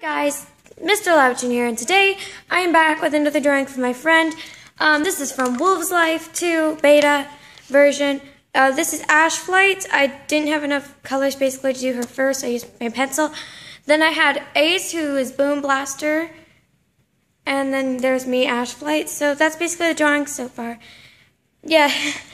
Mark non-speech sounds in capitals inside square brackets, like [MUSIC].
guys, Mr. Lowchen here, and today I am back with another drawing from my friend. Um, this is from Wolves Life 2 beta version. Uh, this is Ash Flight. I didn't have enough colors basically to do her first, I used my pencil. Then I had Ace, who is Boom Blaster, and then there's me, Ash Flight. So that's basically the drawing so far. Yeah, [LAUGHS]